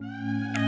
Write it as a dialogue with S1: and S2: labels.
S1: Música